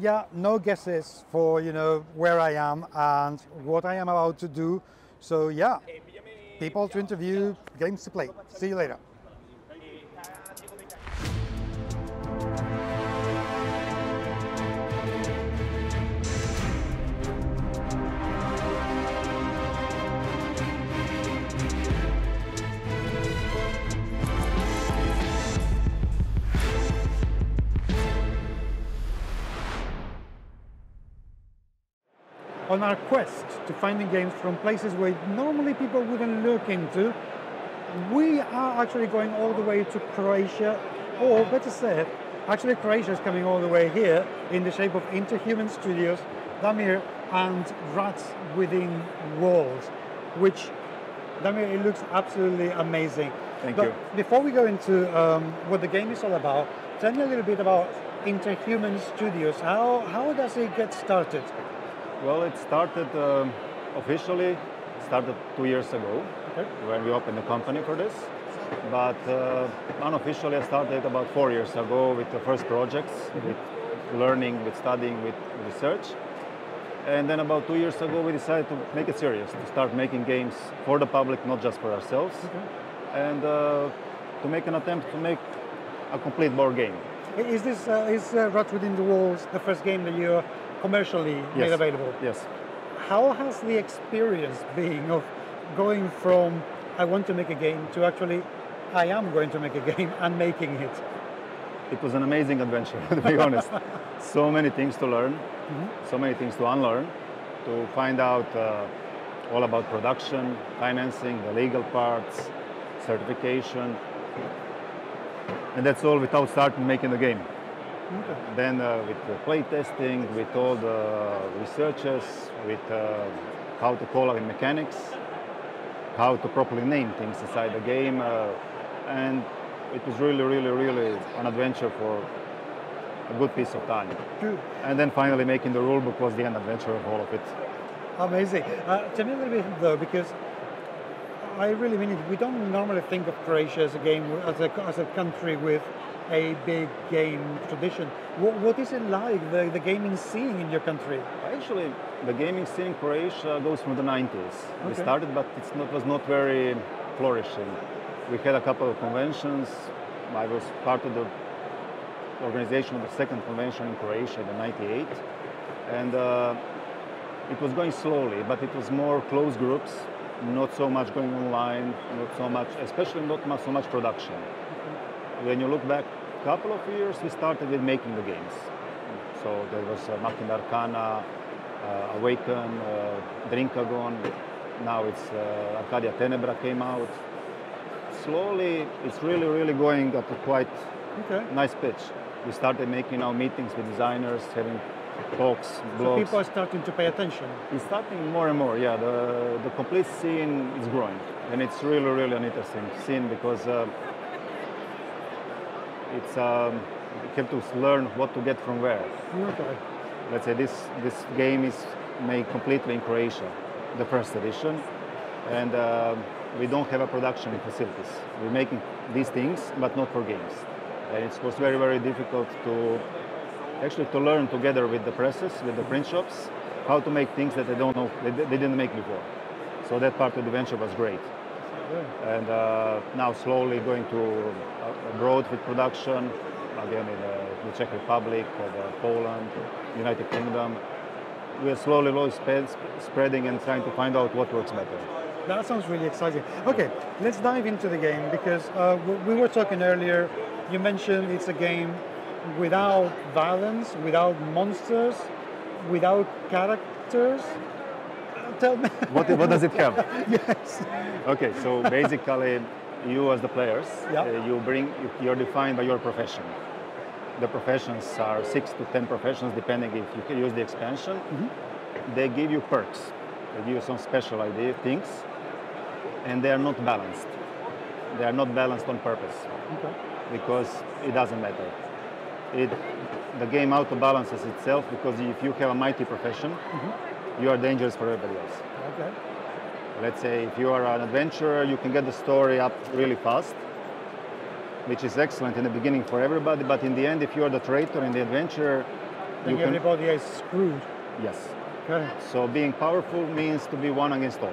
yeah, no guesses for you know where I am and what I am about to do. So yeah, people to interview, games to play. See you later. On our quest to finding games from places where normally people wouldn't look into, we are actually going all the way to Croatia, or better said, actually Croatia is coming all the way here in the shape of Interhuman Studios, Damir, and Rats Within Walls, which, Damir, it looks absolutely amazing. Thank but you. Before we go into um, what the game is all about, tell me a little bit about Interhuman Studios. How, how does it get started? Well, it started um, officially, started two years ago Okay. when we opened the company for this. But uh, unofficially, I started about four years ago with the first projects, with learning, with studying, with research. And then about two years ago, we decided to make it serious, to start making games for the public, not just for ourselves, and uh, to make an attempt to make a complete board game. Is this uh, is uh, Rats Within the Walls the first game that you're commercially made available? Yes. How has the experience been of going from I want to make a game to actually I am going to make a game and making it? It was an amazing adventure, to be honest. So many things to learn, so many things to unlearn, to find out uh, all about production, financing, the legal parts, certification. And that's all without starting making the game. Then uh, with the play testing, with all the researchers, with uh, how to call out mechanics, how to properly name things inside the game, uh, and it was really, really, really an adventure for a good piece of time. Good. And then finally making the rulebook was the end adventure of all of it. Amazing. Uh, tell me a little bit though, because I really mean it. We don't normally think of Croatia as a game, as a, as a country with a big game tradition. What, what is it like, the, the gaming scene in your country? Actually, the gaming scene in Croatia goes from the 90s. We started, but it's not, was not very flourishing. We had a couple of conventions. I was part of the organization of the second convention in Croatia in 98. And uh, it was going slowly, but it was more closed groups, not so much going online, not so much, especially not so much production. When you look back a couple of years, we started with making the games. So there was uh, Machina Arcana, uh, Awaken, uh, Drinkagon. Now it's uh, Arcadia Tenebra came out. Slowly, it's really, really going at a quite Okay. nice pitch. We started making our meetings with designers, having talks, So people are starting to pay attention. It's starting more and more, yeah. The, the complete scene is growing. And it's really, really an interesting scene because uh, it's, um, you have to learn what to get from where. Okay. Let's say this, this game is made completely in Croatia, the first edition. And um we don't have a production facilities. We're making these things, but not for games. And it was very, very difficult to actually to learn together with the presses, with the print shops, how to make things that they don't know, they, they didn't make before. So that part of the venture was great. And uh, now slowly going to uh, abroad with production, again in uh, the Czech Republic, uh, the Poland, United Kingdom. We are slowly, slowly spread, spreading and trying to find out what works better. That sounds really exciting. Okay, let's dive into the game because uh, we were talking earlier. You mentioned it's a game without violence, without monsters, without characters. Tell me. What, what does it have? yes. Okay, so basically, you as the players, Yeah. uh, you bring, you- you're defined by your profession. The professions are six to ten professions, depending if you can use the expansion. They give you perks. They give you some special idea things, and they are not balanced. They are not balanced on purpose Okay. because it doesn't matter. It, the game auto balances itself because if you have a mighty profession, you are dangerous for everybody else. Okay. Let's say if you are an adventurer, you can get the story up really fast, which is excellent in the beginning for everybody. But in the end, if you are the traitor and the adventurer, Then can- everybody is screwed. Yes. Okay. So being powerful means to be one against all.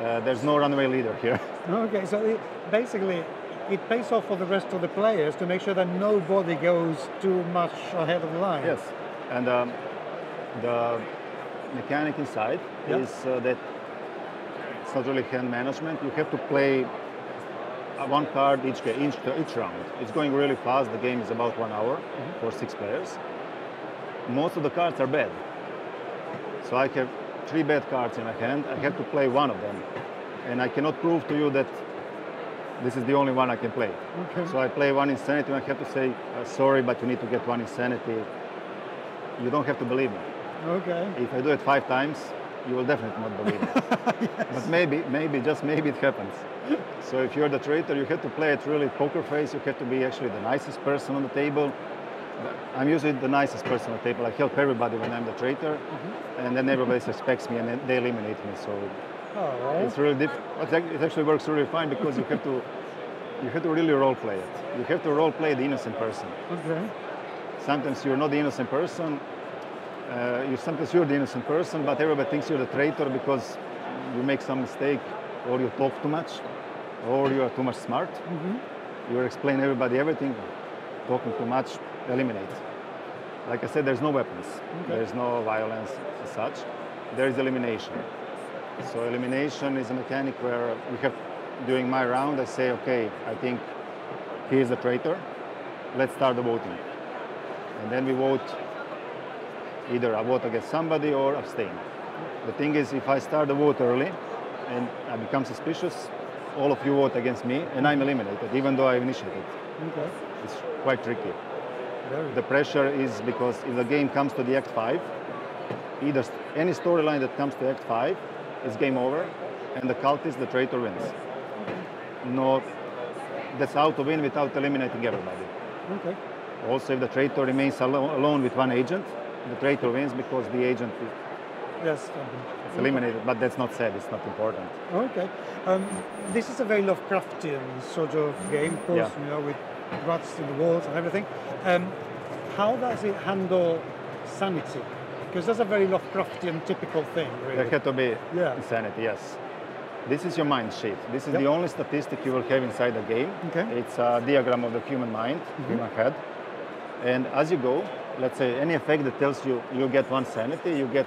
Uh, there's no runaway leader here. Okay, so it, basically, it pays off for the rest of the players to make sure that nobody goes too much ahead of the line. yes. And um, the mechanic inside Yeah. is uh, that it's not really hand management. You have to play uh, one card each, each, each round. It's going really fast. The game is about one hour for six players. Most of the cards are bad. So I have three bad cards in my hand. I have to play one of them. And I cannot prove to you that this is the only one I can play. Okay. So I play one insanity and I have to say, uh, sorry, but you need to get one insanity. You don't have to believe me. Okay. If I do it five times, you will definitely not believe me. But maybe, maybe, just maybe it happens. So if you're the traitor, you have to play it really poker face. You have to be actually the nicest person on the table. I'm usually the nicest person on the table. I help everybody when I'm the traitor, and then everybody suspects me and then they eliminate me. So Oh, it's really diff- but it actually works really fine because you have to you have to really role play it. You have to role play the innocent person. okay. Sometimes you're not the innocent person. Uh, you sometimes you're the innocent person, but everybody thinks you're the traitor because you make some mistake, or you talk too much, or you are too much smart. You explain everybody everything. Talking too much, eliminate. Like I said, there's no weapons. There's no violence as such. There is elimination. So elimination is a mechanic where we have, during my round, I say, okay, I think he is a traitor. Let's start the voting. And then we vote, either I vote against somebody or abstain. The thing is, if I start the vote early and I become suspicious, all of you vote against me and I'm eliminated, even though I initiated. Okay. It's quite tricky. Very. The pressure is because if the game comes to the Act 5, either any storyline that comes to Act 5 is game over, and the cultist, the traitor, wins. No, that's how to win without eliminating everybody. Okay. Also, if the traitor remains alo- alone with one agent, the traitor wins because the agent is Yes. is eliminated, but that's not said, it's not important. Okay. Um, this is a very Lovecraftian sort of game, of course, Yeah. you know, with rats in the walls and everything. Um, how does it handle sanity? Because that's a very Lovecraftian typical thing, There had to be Yeah. insanity, yes. This is your mind sheet. This is Yep. the only statistic you will have inside the game. Okay. It's a diagram of the human mind, mm-hmm. human head. And as you go, let's say any effect that tells you you get one sanity, you get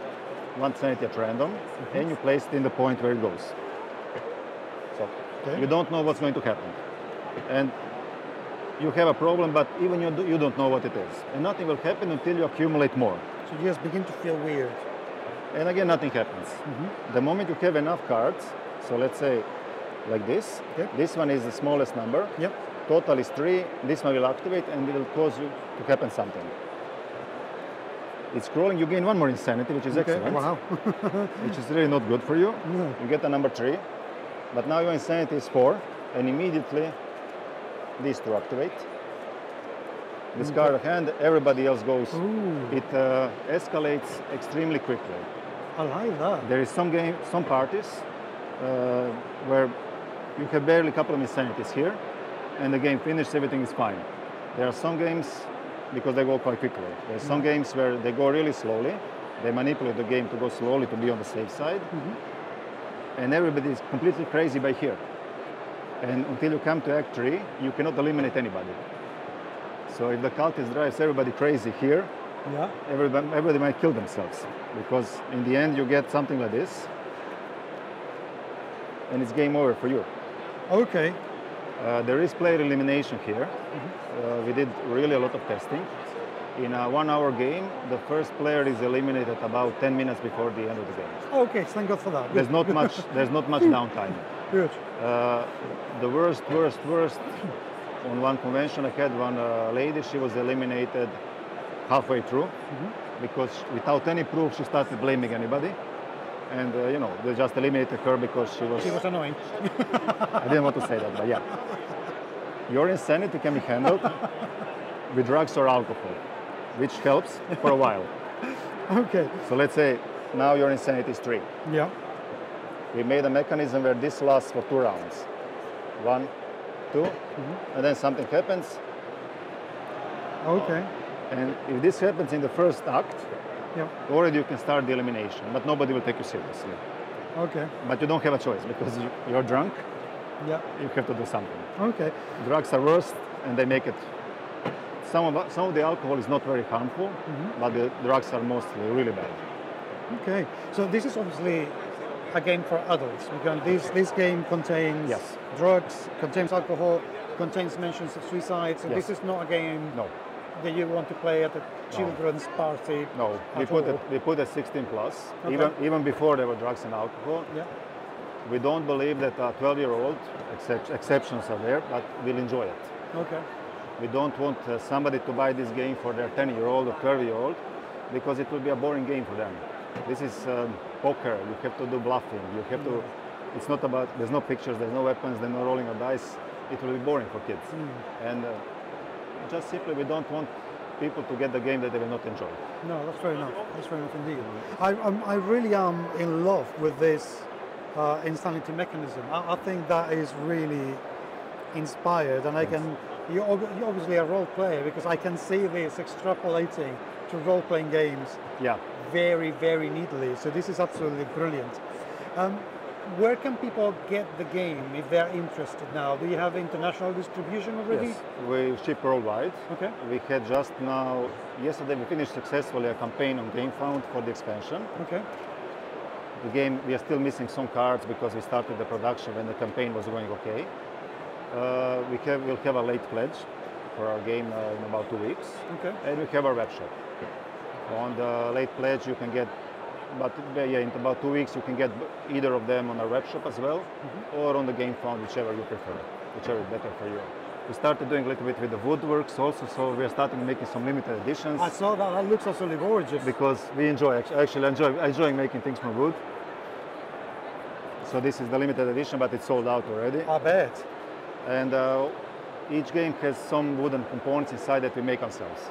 one sanity at random, mm-hmm. and you place it in the point where it goes. So Okay. you don't know what's going to happen. And you have a problem, but even you, do, you don't know what it is. And nothing will happen until you accumulate more. So you just begin to feel weird. And again, nothing happens. Mm-hmm. The moment you have enough cards, so let's say like this, Okay. this one is the smallest number, Yep. total is three, this one will activate and it will cause you to happen something. It's scrolling, you gain one more insanity, which is Okay. excellent, Wow. which is really not good for you. No. You get a number three, but now your insanity is four, and immediately these two activate. Discard a hand, everybody else goes. Ooh, It uh, escalates extremely quickly. I like that. There is some game, some parties uh, where you have barely a couple of insanities here, and the game finishes, everything is fine. There are some games because they go quite quickly. There are some games where they go really slowly. They manipulate the game to go slowly to be on the safe side, and everybody is completely crazy by here. And until you come to Act Three, you cannot eliminate anybody. So if the cultist drives everybody crazy here, Yeah. everybody, everybody might kill themselves because in the end you get something like this and it's game over for you. Okay. Uh, there is player elimination here. Uh, we did really a lot of testing. In a one hour game, the first player is eliminated about 10 minutes before the end of the game. Okay, thank God for that. There's not much, there's not much downtime. Good. Uh, the worst, worst, worst. On one convention, I had one uh, lady. She was eliminated halfway through because, without any proof, she started blaming anybody, and uh, you know they just eliminated her because she was. She was annoying. I didn't want to say that, but yeah. Your insanity can be handled with drugs or alcohol, which helps for a while. Okay. So let's say now your insanity is three. Yeah. We made a mechanism where this lasts for two rounds. One, 2 mm-hmm. and then something happens, Okay. And if this happens in the first act, Yeah. already you can start the elimination, but nobody will take you seriously. Okay. But you don't have a choice because you, you're drunk, Yeah. you have to do something. Okay. Drugs are worse, and they make it. Some of, some of the alcohol is not very harmful, mm-hmm. but the drugs are mostly really bad. Okay. So this is obviously a game for adults because this this game contains Yes. drugs, contains alcohol, contains mentions of suicide. So Yes. this is not a game No, that you want to play at a children's party. no. We put all. it, we put a 16 plus, Okay. even, even before there were drugs and alcohol. Yeah. We don't believe that a 12 year old, except, exceptions are there, but will enjoy it. Okay. We don't want uh, somebody to buy this game for their 10 year old or 12 year old because it will be a boring game for them. This is um, poker, you have to do bluffing, you have to, it's not about, there's no pictures, there's no weapons, there's no rolling of dice. It will be boring for kids. And uh, just simply, we don't want people to get the game that they will not enjoy. No, that's fair enough. That's fair enough indeed. I, I'm, I really am in love with this uh, insanity mechanism. I, I think that is really inspired, and I can. You're, you're obviously a role player because I can see this extrapolating to role playing games Yeah. very, very neatly. So this is absolutely brilliant. Um, where can people get the game if they're interested now? Do you have international distribution already? Yes. We ship worldwide. Okay. We had just now, yesterday, we finished successfully a campaign on GameFound for the expansion. Okay. The game, we are still missing some cards because we started the production when the campaign was going okay. Uh, we have, we'll have a late pledge for our game uh, in about two weeks. Okay. And we have our web shop. On the late pledge, you can get, but yeah, in about two weeks, you can get either of them on our web shop as well, or on the Gamefound, whichever you prefer, whichever is better for you. We started doing a little bit with the woodworks also, so we are starting making some limited editions I saw that. That looks absolutely gorgeous. because we enjoy actually enjoy enjoy making things from wood. So this is the limited edition, but it's sold out already. I bet. And uh, each game has some wooden components inside that we make ourselves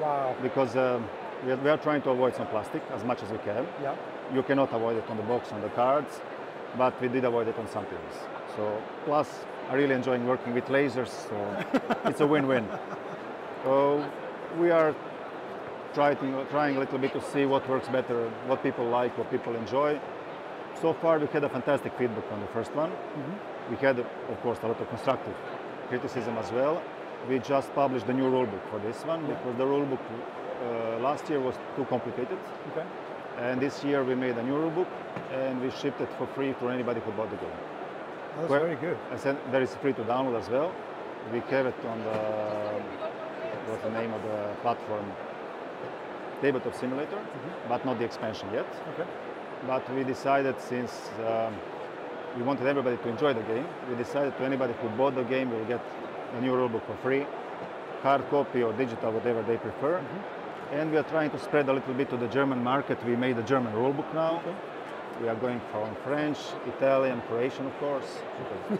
Wow. because um, we, are, we are trying to avoid some plastic as much as we can. Yeah. You cannot avoid it on the box, on the cards, but we did avoid it on some things. So plus, I really enjoying working with lasers, so it's a win-win. So we are trying, trying a little bit to see what works better, what people like, what people enjoy. So far, we had a fantastic feedback on the first one. Mm-hmm. We had, of course, a lot of constructive criticism as well. We just published the new rulebook for this one because the rulebook uh, last year was too complicated. Okay. And this year we made a new rulebook and we shipped it for free to anybody who bought the game. That's Well- very good. I said there is free to download as well. We have it on the what's the name of the platform? Tabletop Simulator, but not the expansion yet. Okay. But we decided since um, we wanted everybody to enjoy the game, we decided to anybody who bought the game will get a new rulebook for free, hard copy or digital, whatever they prefer. And we are trying to spread a little bit to the German market. We made a German rulebook now. Okay. We are going from French, Italian, Croatian, of course.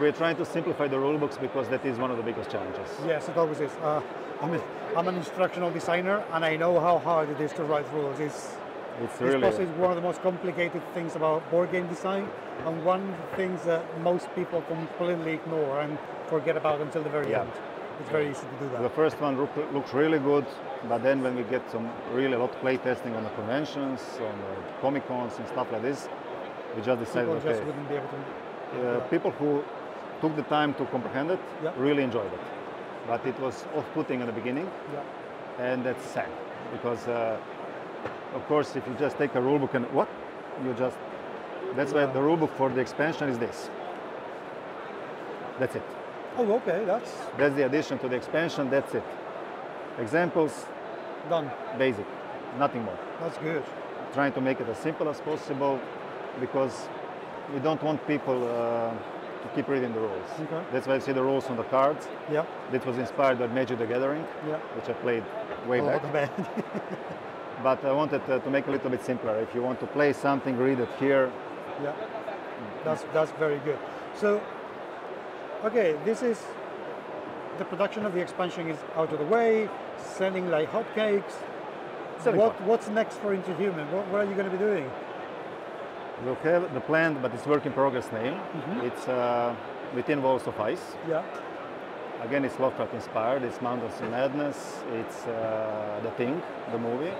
We're trying to simplify the rulebooks because that is one of the biggest challenges. Yes, it always is. Uh, I'm, a, I'm an instructional designer, and I know how hard it is to write rules. It's, It's it's really possibly one of the most complicated things about board game design, and one of the things that most people completely ignore and forget about until the very Yeah. end. It's very easy to do that. the first one looks really good, but then when we get some really a lot of play testing on the conventions, on the comic cons and stuff like this, we just decided People okay, just wouldn't be able to. uh, people who took the time to comprehend it Yeah. really enjoyed it. But it was off-putting in the beginning, Yeah. and that's sad because, uh, of course, if you just take a rule book and what you just that's why the rule book for the expansion is this. That's it. Oh, okay, that's That's the addition to the expansion. That's it. Examples, done. basic, nothing more. That's good. Trying to make it as simple as possible because we don't want people uh, to keep reading the rules. Okay. That's why I see the rules on the cards. Yeah. That was inspired by Magic the Gathering, Yeah. which I played way oh, back. But I wanted uh, to make it a little bit simpler. If you want to play something, read it here. Yeah, that's that's very good. So, okay, this is the production of the expansion is out of the way, selling like hotcakes. Selling what hot- what's next for Interhuman? What, what are you going to be doing? We'll have the plan, but it's work in progress name. Mm-hmm. It's uh, within walls of ice. Yeah, again, it's Lovecraft inspired. It's Mountains of Madness. It's uh, The Thing, the movie.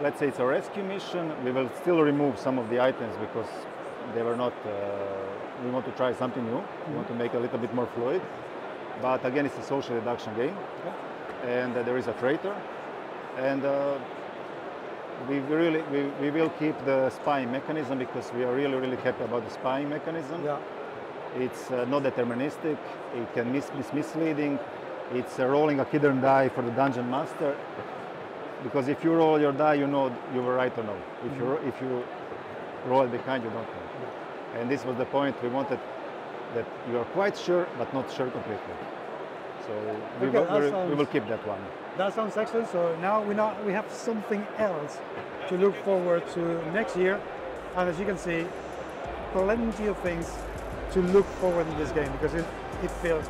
Let's say it's a rescue mission. We will still remove some of the items because they were not. Uh, we want to try something new. We want to make a little bit more fluid. But again, it's a social deduction game, and uh, there is a traitor, and uh, we really we, we will keep the spying mechanism because we are really really happy about the spying mechanism. Yeah. It's uh, not deterministic. It can mis- be misleading. It's uh, rolling a hidden die for the dungeon master. Because if you roll your die, you know you were right or no. If you if you roll behind, you don't know. And this was the point we wanted that you are quite sure, but not sure completely. So we, Okay, will, that we, will keep that one. That sounds excellent. So now we now we have something else to look forward to next year, and as you can see, plenty of things to look forward in this game because it, it feels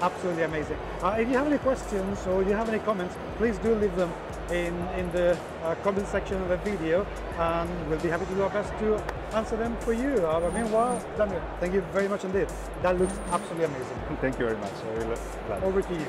absolutely amazing. Uh, if you have any questions or you have any comments, please do leave them in in the uh, comment section of the video, and we'll be happy to do our best to answer them for you. Uh, but meanwhile, Daniel, thank you very much indeed. That looks absolutely amazing. Thank you very much. I really glad. Over to you.